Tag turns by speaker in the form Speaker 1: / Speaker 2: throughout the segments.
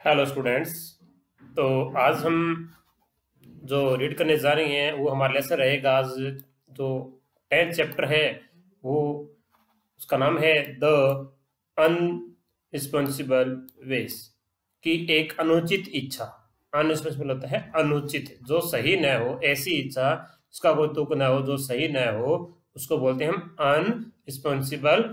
Speaker 1: Hello students तो आज हम जो रीड करने जा रहे हैं, वो हमारा लेसन रहेगा आज जो टेंथ चैप्टर है, वो उसका नाम है द अनरिस्पॉन्सिबल वेस की एक अनुचित इच्छा। अनरिस्पॉन्सिबल होता है अनुचित, जो सही न हो, ऐसी इच्छा उसका कोई तुक न हो, जो सही न हो, उसको बोलते हैं हम अनरिस्पॉन्सिबल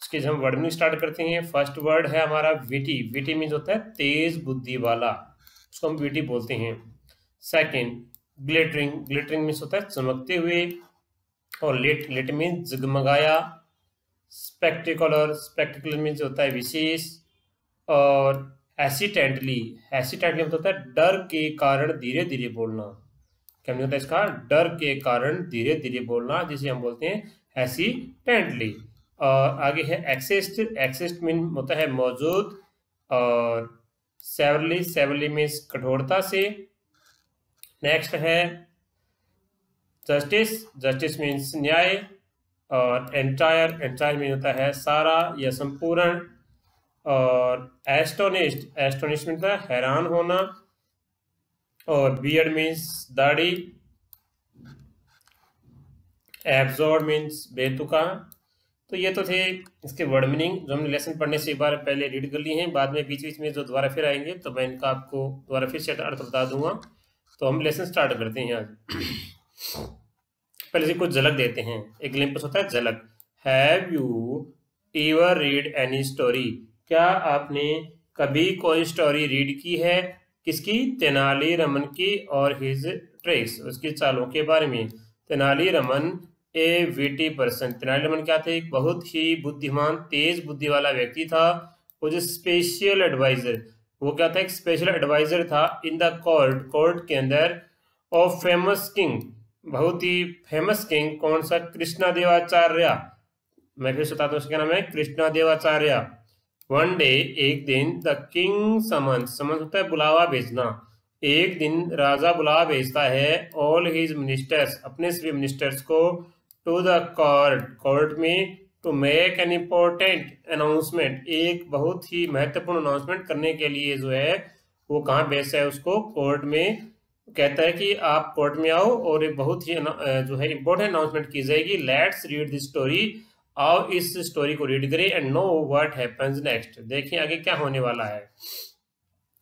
Speaker 1: वेस इसके हम वर्ड में स्टार्ट करते हैं फ़र्स्ट वर्ड है हमारा विटी विटी मीन होता है तेज बुद्धि वाला। उसको हम विटी बोलते हैं। सेकंड ग्लिटरिंग ग्लिटरिंग मीन्स होता है चमकते हुए। और लेट लेट मीन जगमगाया। स्पेक्टिकुलर स्पेक्टिकुलर मीन्स होता है विशेष। और एसिटेंटली एसिटेंटली मतलब होता है डर के कारण धीरे धीरे बोलना। क्या होता है इसका? डर के कारण धीरे धीरे बोलना, जिसे हम बोलते हैं एसिटेंटली और आगे है एक्सिस्ट एक्सिस्ट मीन होता है मौजूद, और सेवरली सेवरली मीन्स कठोरता से। नेक्स्ट है जस्टिस जस्टिस मीन्स न्याय, और एंटायर एंटायर मीन होता है सारा या संपूर्ण, और एस्टोनिस्ट एस्टोनिस्ट मीन होता है हैरान होना, और बियड मीन्स दाढ़ी एब्जॉर्ड मीन्स बेतुका। तो ये तो थे इसके वर्ड मीनिंग जो हमने लेसन पढ़ने से एक बार पहले रीड कर लिए हैं, बाद में बीच बीच में जो दोबारा फिर आएँगे तो मैं इनका आपको दोबारा फिर से अर्थ बता दूँगा। तो हम लेसन स्टार्ट करते हैं आज। पहले से कुछ झलक देते हैं। एक ग्लिम्पस होता है, झलक। Have you ever read any story क्या आपने कभी कोई स्टोरी रीड की है? किसकी? तेनाली रमन की और हिज ट्रिक्स उसकी चालों के बारे में। Tenali Raman a witty person Tenaliraman क्या थे? एक बहुत ही बुद्धिमान, तेज बुद्धि वाला व्यक्ति था, वो जो स्पेशल एडवाइजर वो क्या था? एक स्पेशल एडवाइजर था इन द कोर्ट कोर्ट के अंदर। ऑफ़ फ़ेमस किंग बहुत ही फ़ेमस किंग कौन सा? कृष्णा देवाचार्य। मैं फिर बताता हूँ क्या नाम है कृष्णा देवाचार्य। वन डे एक दिन द किंग समन समन होता है बुलावा भेजना। एक दिन राजा बुलावा भेजता है ऑल हिज मिनिस्टर्स अपने सभी मिनिस्टर्स को। टू द कोर्ट कोर्ट में to make an important announcement एक बहुत ही महत्वपूर्ण अनाउंसमेंट करने के लिए जो है, वो कहाँ बेस है उसको? कोर्ट में कहता है कि आप कोर्ट में आओ और एक बहुत ही जो है इम्पोर्टेंट अनाउंसमेंट की जाएगी। लेट्स रीड दिस स्टोरी आओ इस स्टोरी को रीड करें and know what happens next देखिए आगे क्या होने वाला है।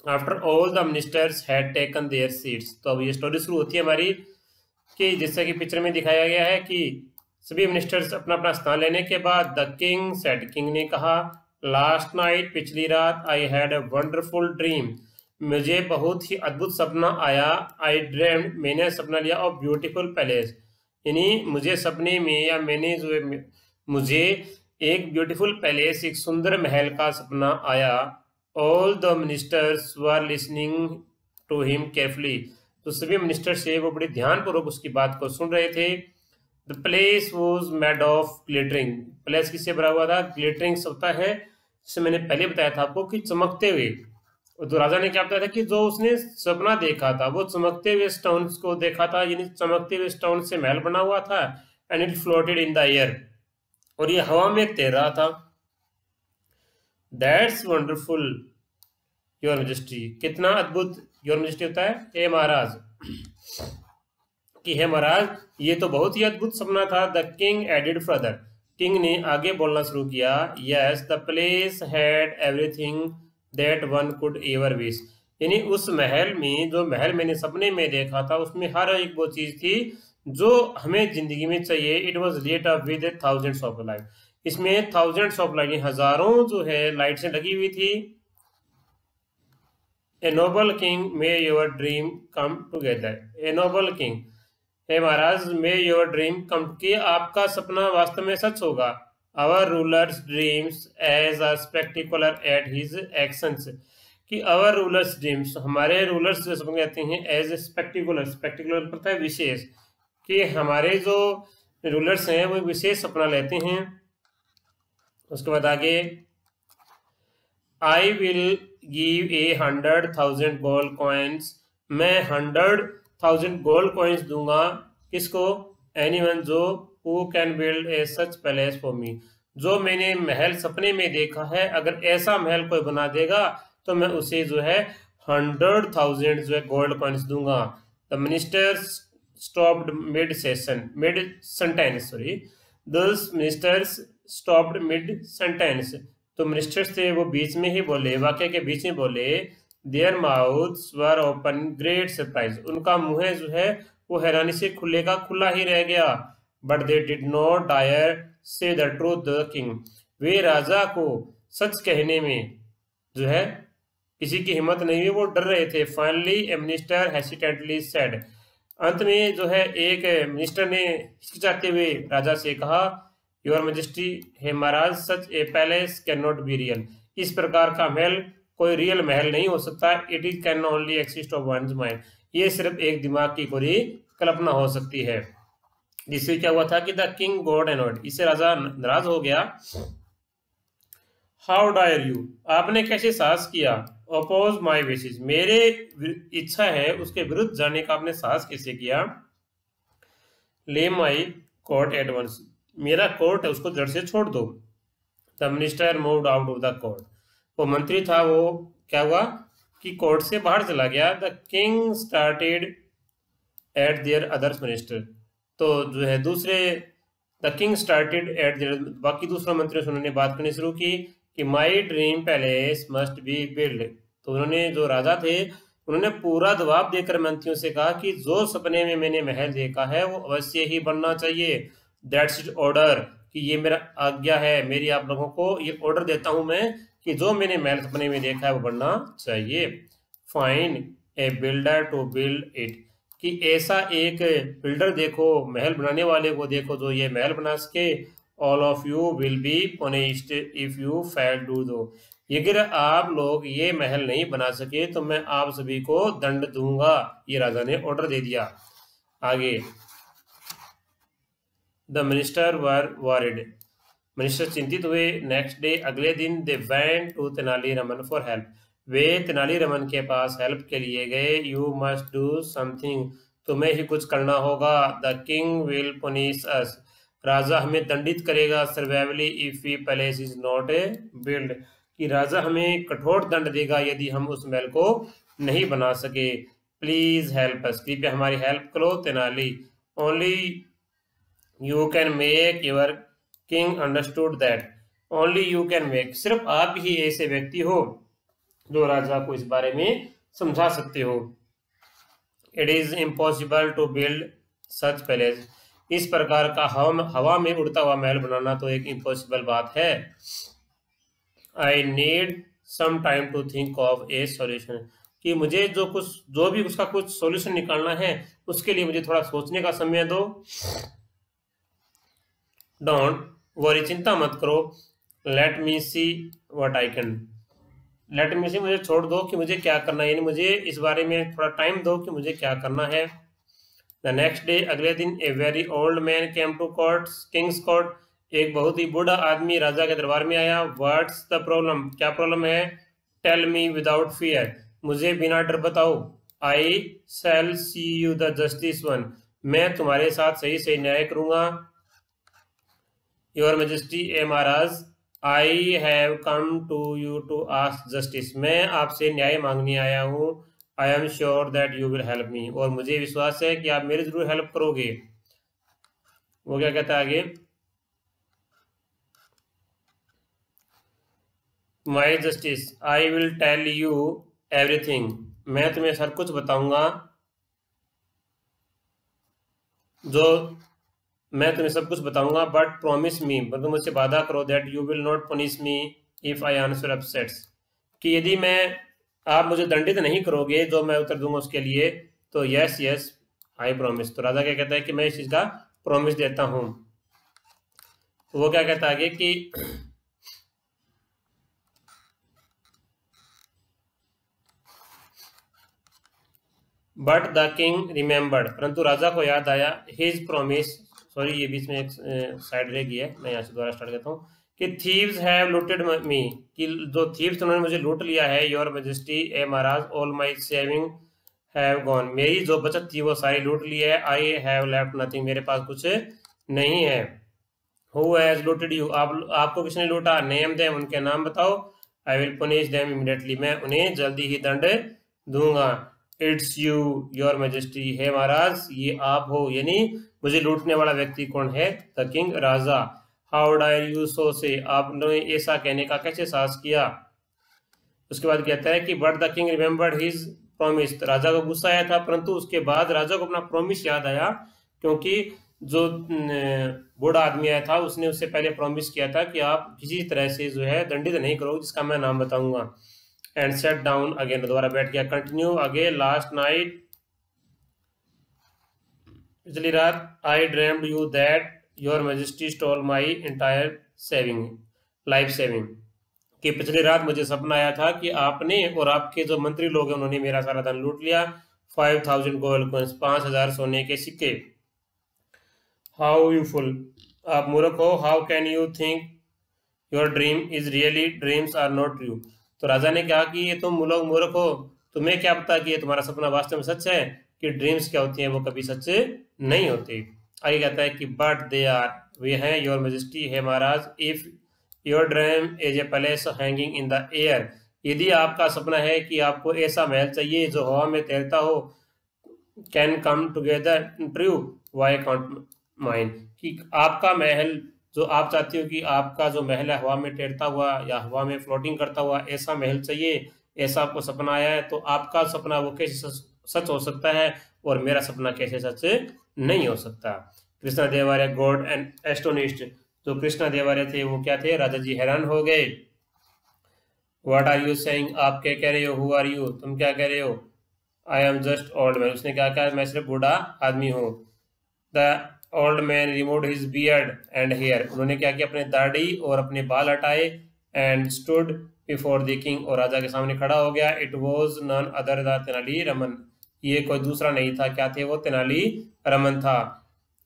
Speaker 1: After all the ministers had taken their seats तो अब ये स्टोरी शुरू होती है हमारी कि जैसा कि पिक्चर में दिखाया गया है कि सभी मिनिस्टर्स अपना अपना स्थान लेने के बाद द किंग सेड किंग ने कहा लास्ट नाइट पिछली रात I had a wonderful dream मुझे बहुत ही अद्भुत सपना आया। आई ड्रेम मैंने सपना लिया ऑफ़ ब्यूटीफुल पैलेस यानी मुझे सपने में या मैंने जो मुझे एक ब्यूटीफुल पैलेस एक सुंदर महल का सपना आया। All the ministers were listening to him carefully तो सभी मिनिस्टर से वो बड़े ध्यानपूर्वक उसकी बात को सुन रहे थे। The place was made of glittering place किससे भरा हुआ था? ग्लिटरिंग होता है, जिसे मैंने पहले बताया था आपको कि चमकते हुए। तो राजा ने क्या बताया था कि जो उसने सपना देखा था, वो चमकते हुए स्टोन्स को देखा था, यानी चमकते हुए स्टोन से महल बना हुआ था and it floated in the air और ये हवा में तैर रहा था। दैट्स वंडरफुल योर मेजेस्टी कितना अद्भुत योर मेजेस्टी होता है? ए महाराज। कि है महाराज, ये तो बहुत ही अद्भुत सपना था the king added further king ने आगे बोलना शुरू किया yes the place had everything that one could ever wish यानी उस महल में, जो महल मैंने सपने में देखा था, उसमें हर एक वो चीज़ थी, जो हमें ज़िंदगी में चाहिए। It was lit up with thousands of light इसमें थाउजेंड्स ऑफ़ लाइट हज़ारों जो है लाइट से लगी हुई थी। A noble king may your dream come together a noble king हे महाराज मे योर ड्रीम कम कि आपका सपना वास्तव में सच होगा। Our rulers dreams as a spectacular at his actions कि अवर रूलर्स ड्रीम्स हमारे रूलर्स जो सपने कहते हैं एज स्पेक्टिकुलर स्पेक्टिकुलर पता है विशेष। कि हमारे जो रूलर्स हैं, वो विशेष सपना लेते हैं। उसके बाद आगे I will give a hundred thousand gold coins मैं हंड्रेड थाउज़ेंड गोल्ड कॉइन्स दूँगा। किसको? एनीवन जो who can build a such palace for me जो मैंने महल सपने में देखा है, अगर ऐसा महल कोई बना देगा तो मैं उसे जो है हंड्रेड थाउज़ेंड जो है गोल्ड कॉइन्स दूँगा। The minister stopped mid session mid sentence sorry दस मिनिस्टर्स स्टॉप्ड मिड सेंटेंस तो मिनिस्टर्स थे, वो बीच में ही बोले, वाक्य के बीच में बोले their mouth were open great surprise उनका मुँह जो है, वो हैरानी से खुले का खुला ही रह गया। But they did not dare say the truth the king वे राजा को सच कहने में जो है, किसी की हिम्मत नहीं हुई, वो डर रहे थे। Finally a minister hesitantly said अंत में जो है, एक मिनिस्टर ने हिचकिचाते हुए राजा से कहा योर मजिस्ट्री हे महाराज, such a palace can not be real इस प्रकार का महल कोई रियल महल नहीं हो सकता। It is can only exist of one mind ये सिर्फ़ एक दिमाग की कोई कल्पना हो सकती है। जिससे क्या हुआ था कि द किंग गॉड एनोड इससे राजा नाराज़ हो गया। हाउ डायर यू आपने कैसे साहस किया? अपोज माई विशेज मेरे इच्छा है उसके विरुद्ध जाने का। आपने साहस कैसे किया? ले माई कोर्ट एडवांस मेरा कोर्ट है, उसको जड़ से छोड़ दो। The minister move out of the court वो मंत्री था, वो क्या हुआ कि कोर्ट से बाहर चला गया। The king started at their others minister. तो जो है, दूसरे, the king started at their, बाकी दूसरे मंत्रियों से उन्होंने बात करनी शुरू की कि my dream palace must be build. तो उन्होंने, जो राजा थे, उन्होंने पूरा जवाब देकर मंत्रियों से कहा कि जो सपने में मैंने महल देखा है, वो अवश्य ही बनना चाहिए। दैट्स इट ऑर्डर कि ये मेरा आज्ञा है, मेरी आप लोगों को ये ऑर्डर देता हूँ मैं। कि जो मैंने महल सपने में देखा है वो बनना चाहिए। Find a builder to build it कि ऐसा एक बिल्डर देखो, महल बनाने वाले को देखो जो ये महल बना सके। All of you will be punished if you fail do दो अगर आप लोग ये महल नहीं बना सके तो मैं आप सभी को दंड दूँगा। ये राजा ने ऑर्डर दे दिया। आगे। The minister were worried minister चिंतित हुए। नेक्स्ट डे अगले दिन they went to Tenali Raman for help वे तेनाली रमन के पास हेल्प के लिए गए। यू मस्ट डू समथिंग तुम्हें ही कुछ करना होगा। The king will punish us राजा हमें दंडित करेगा। सर्वाइवली if we palace is not a build कि राजा हमें कठोर दंड देगा यदि हम उस महल को नहीं बना सके। प्लीज़ हेल्प अस कृपया हमारी हेल्प करो Tenali. Only you can make your king understood that only you can make सिर्फ़ आप ही ऐसे व्यक्ति हो जो राजा को इस बारे में समझा सकते हो। It is impossible to build such palace इस प्रकार का हवा हवा में उड़ता हुआ महल बनाना तो एक इम्पॉसिबल बात है। I need some time to think of a solution कि मुझे जो कुछ जो भी उसका कुछ सॉल्यूशन निकालना है, उसके लिए मुझे थोड़ा सोचने का समय दो। डोंट वरी चिंता मत करो। Let me see what I can let me say मुझे छोड़ दो कि मुझे क्या करना है। यानी मुझे इस बारे में थोड़ा टाइम दो कि मुझे क्या करना है। द नेक्स्ट डे अगले दिन a very old man came to court king's court एक बहुत ही बूढ़ा आदमी राजा के दरबार में आया। व्हाट्स द प्रॉब्लम क्या प्रॉब्लम है? टेल मी विदाउट फियर मुझे बिना डर बताओ। I shall see you the justice done मैं तुम्हारे साथ सही सही न्याय करूँगा। योर मेजेस्टी ए महाराज I have come to you to ask justice मैं आपसे न्याय मांगने आया हूँ। I am sure that you will help me और मुझे विश्वास है कि आप मेरी ज़रूर हेल्प करोगे। वो क्या कहता है आगे? My justice I will tell you everything मैं तुम्हें सर कुछ बताऊँगा। जो मैं तुम्हें सब कुछ बताऊँगा बट प्रोमिस मी पर तुम मुझसे वादा करो that you will not punish me if I answer upsets कि यदि मैं, आप मुझे दंडित नहीं करोगे, जो मैं उत्तर दूँगा उसके लिए तो यस यस आई प्रोमिस तो राजा क्या कहता है कि मैं इस चीज़ का प्रोमिस देता हूँ। वो क्या कहता है कि बट द किंग रिमेंबर्ड परंतु राजा को याद आया हिज प्रॉमिस सॉरी ये बीच में एक साइड रह गई है। मैं यहाँ से दोबारा स्टार्ट करता हूँ। कि थीव्स हैव लूटेड मी कि जो थीव्स उन्होंने मुझे लूट लिया है योर मेजेस्टी ए महाराज all my saving have gone मेरी जो बचत थी, वो सारी लूट ली है। आई हैव लेफ़्ट नथिंग मेरे पास कुछ नहीं है। हु हैज़ लूटेड यू आप, आपको किसने लूटा? नेम देम उनके नाम बताओ। I will punish them immediately मैं उन्हें जल्दी ही दंड दूँगा। इट्स यू योर मेजेस्टी है महाराज, ये आप हो। यानी मुझे लूटने वाला व्यक्ति कौन है? The king Raja. How dare you so say आपने ऐसा कहने का कैसे साहस किया? उसके बाद कहता है कि but the king remembered his promise. राजा को गुस्सा आया था, परंतु उसके बाद राजा को अपना प्रॉमिस याद आया, क्योंकि जो बूढ़ा आदमी आया था, उसने उससे पहले प्रॉमिस किया था कि आप किसी तरह से जो है दंडित नहीं करोगे जिसका मैं नाम बताऊँगा। एंड सेट डाउन अगेन दोबारा बैठ गया। कंटिन्यू अगेन लास्ट नाइट पिछली रात I dreamed you that your majesty stole my entire saving life saving कि पिछली रात मुझे सपना आया था कि आपने और आपके जो मंत्री लोग हैं, उन्होंने मेरा सारा धन लूट लिया फाइव थाउज़ेंड गोल्ड कोइंस पाँच हज़ार सोने के सिक्के। हाउ यू फुल आप मूर्ख हो। How can you think your dream is really dreams are not true तो राजा ने कहा कि ये तुम लोग मूर्ख हो। तुम्हें क्या पता कि ये तुम्हारा सपना वास्तव में सच है? कि ड्रीम्स क्या होती हैं, वो कभी सच नहीं होते। आगे कहता है कि बट दे आर वे हैं योर मेजेस्टी है महाराज if your dream is a palace hanging in the air यदि आपका सपना है कि आपको ऐसा महल चाहिए जो हवा में तैरता हो can come together true why can't mine कि आपका महल, जो आप चाहते हो कि आपका जो महल है, हवा में तैरता हुआ या हवा में फ्लोटिंग करता हुआ, ऐसा महल चाहिए, ऐसा आपको सपना आया है तो आपका सपना वो कैसे सच हो सकता है और मेरा सपना कैसे सच नहीं हो सकता। Krishna Devaraya, got and astonished. जो कृष्णा देवार्य थे, वो क्या थे? राजा जी हैरान हो गए। वाट आर यू सेइंग आप क्या कह रहे हो? हु आर यू तुम क्या कह रहे हो? I am just old man उसने क्या कहा मैं सिर्फ़ बूढ़ा आदमी हूँ? The old man remove his beard and hair उन्होंने क्या किया? अपने दाढ़ी और अपने बाल हटाए and stood before the king और राजा के सामने खड़ा हो गया। It was none other the Raman ये कोई दूसरा नहीं था, क्या थे वो? तेनाली रमन था।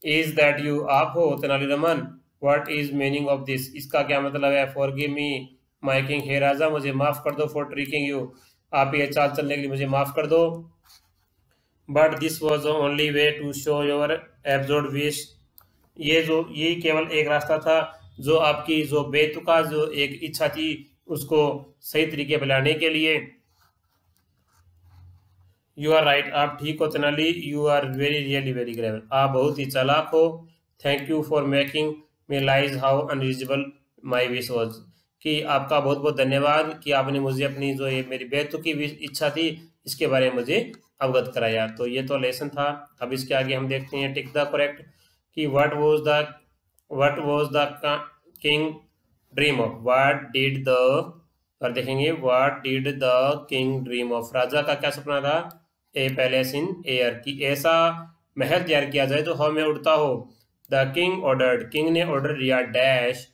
Speaker 1: इज़ दैट यू आप हो, Tenali Raman. What is meaning of this इसका क्या मतलब है? Forgive me my king हे राजा, मुझे माफ़ कर दो फॉर ट्रिकिंग यू आप ये चाल चलने के लिए मुझे माफ़ कर दो। But this was only way to show your absurd wish ये जो, ये केवल एक रास्ता था, जो आपकी जो बेतुका, जो एक इच्छा थी, उसको सही तरीके पर लाने के लिए। यू आर राइट आप ठीक हो Tenali you are very really very clever आप बहुत ही चालाक हो। Thank you for making me realise how unreasonable my wish was कि आपका बहुत बहुत धन्यवाद कि आपने मुझे अपनी जो ये मेरी बेतुकी इच्छा थी, इसके बारे में मुझे अवगत कराया। तो ये तो लेसन था। अब इसके आगे हम देखते हैं टिक द करेक्ट कि what was the what was the king dream of what did the और देखेंगे what did the king dream of राजा का क्या सपना था? ए पैलेस इन एयर कि। ऐसा महल तैयार किया जाए जो हवा में उड़ता हो। द किंग ऑर्डर्ड किंग ने ऑर्डर दिया dash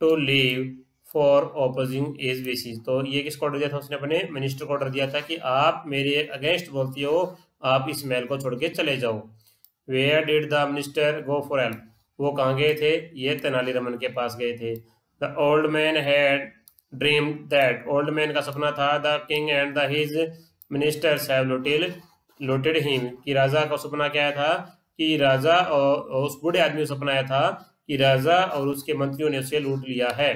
Speaker 1: to leave for opposing as basis तो ये किसको ऑर्डर दिया था? उसने अपने मिनिस्टर को ऑर्डर दिया था कि आप मेरे अगेंस्ट बोलती हो, आप इस महल को छोड़ के चले जाओ। Where did the minister go for help वो कहाँ गए थे? ये तेनाली रमन के पास गए थे। The old man had dream that old man का सपना था the king and the his ministers साहब लोटेल लुटेड हिम कि राजा का सपना क्या था? कि राजा और, उस बूढ़े आदमी को सपना आया था कि राजा और उसके मंत्रियों ने उसे लूट लिया है।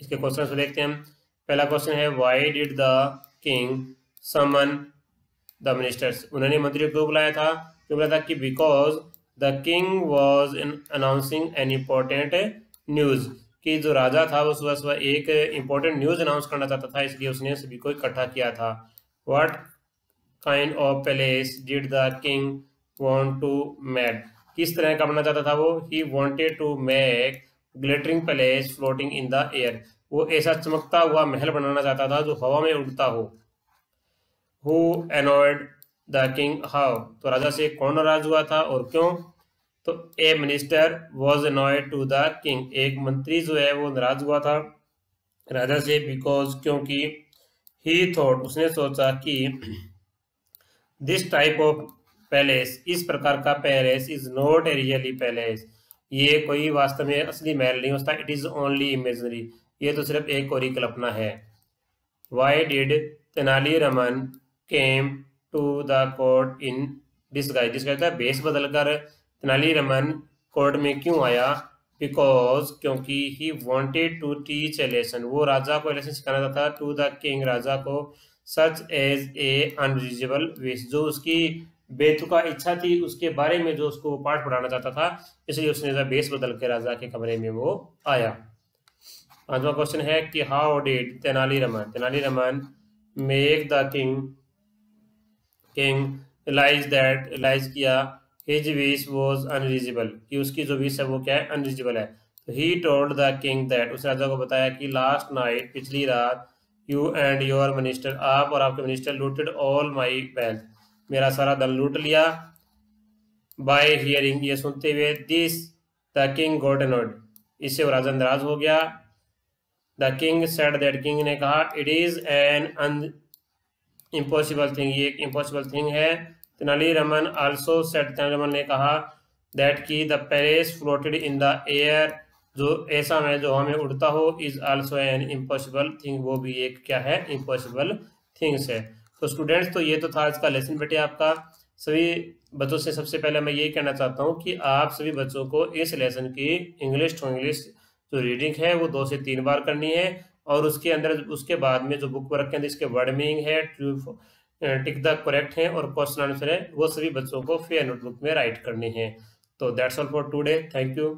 Speaker 1: इसके क्वेश्चन देखते हैं पहला क्वेश्चन है why did the king summon the ministers उन्होंने मंत्रियों को बुलाया था? क्यों बुलाया था? कि because the king was announcing an important news कि जो राजा था वो सुबह सुबह एक इम्पोर्टेंट न्यूज़ अनाउंस करना चाहता था इसलिए उसने सभी को इकट्ठा किया था। What kind of palace did the king want to made किस तरह का बनना चाहता था वो? He wanted to make glittering palace floating in the air वो ऐसा चमकता हुआ महल बनाना चाहता था जो हवा में उड़ता हो। Who annoyed the king how तो राजा से कौन नाराज़ हुआ था और क्यों? तो a minister was annoyed to the king एक मंत्री जो है वो नाराज़ हुआ था। राजा से बिकॉज़ क्योंकि ही थॉट उसने सोचा कि दिस टाइप ऑफ़ पैलेस इस प्रकार का palace is not a really palace ये कोई वास्तव में असली महल नहीं होता इट इज़ ओनली इमेजनरी ये तो सिर्फ़ एक और ही कल्पना है। Why did Tenali Raman came to the court in disguise disguise का बेस बदल कर तेनाली रमन कोर्ट में क्यों आया? बिकॉज़ क्योंकि he wanted to teach a lesson वो राजा को लेसन सिखाना चाहता टू द किंग राजा को सच एज ए अनरिजबल विश जो उसकी बेतुका इच्छा थी, उसके बारे में जो उसको पाठ पढ़ाना चाहता था, इसलिए उसने बेस बदल के राजा के कमरे में वो आया। पांचवा क्वेश्चन है कि how did Tenali Raman? Tenali Raman make the king king realize that realize किया। हिज विश वॉज़ अनरिजिबल कि उसकी जो विश है वो क्या है? अनरिजिबल है। तो he told the king that उस राजा को बताया कि लास्ट नाइट पिछली रात यू एंड योर मिनिस्टर आप और आपके minister looted all my wealth मेरा सारा धन लूट लिया बाय हियरिंग ये सुनते हुए this the king got annoyed इससे वो राजा नाराज़ हो गया। The king said that king ने कहा it is an an impossible thing ये एक इम्पॉसिबल थिंग है। तेनाली रमन आल्सो सेट तेनाली रमन ने कहा दैट की the palace floated in the air जो ऐसा में जो हमें उड़ता हो is also an impossible thing वो भी एक क्या है इम्पॉसिबल थिंग्स है। तो स्टूडेंट्स तो ये तो था इसका लेसन बेटे आपका। सभी बच्चों से सबसे पहले मैं यही कहना चाहता हूँ कि आप सभी बच्चों को इस लेसन की इंग्लिश टू इंग्लिश जो रीडिंग है, वो दो से तीन बार करनी है और उसके अंदर, उसके बाद में जो बुक वर्क के अंदर इसके वर्ड मीनिंग है ट्रू टिक द करेक्ट हैं और क्वेश्चन आंसर है, वो सभी बच्चों को फेयर नोटबुक में राइट करनी है। तो that's all for today thank you